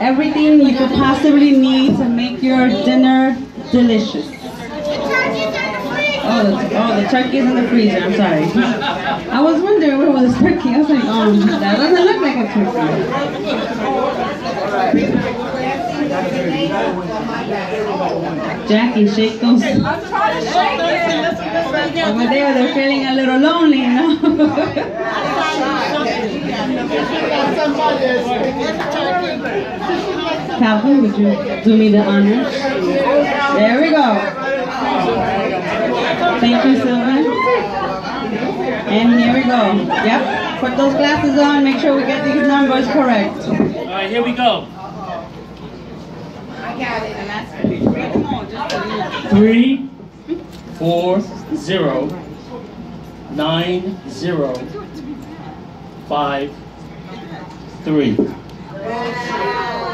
everything you could possibly need to make your dinner delicious. Oh, the, oh, the turkey is in the freezer. I'm sorry. I was wondering where was turkey. I was like, oh, that doesn't look like a turkey. Jackie, shake those. I'm trying to shake it. Over there, they're feeling a little lonely, you know? Calvin, would you do me the honor? There we go. Thank you, Sylvan. And here we go. Yep. Put those glasses on. Make sure we get these numbers correct. All right, here we go. I got it, and that's Three, four, zero, nine, zero, five, three.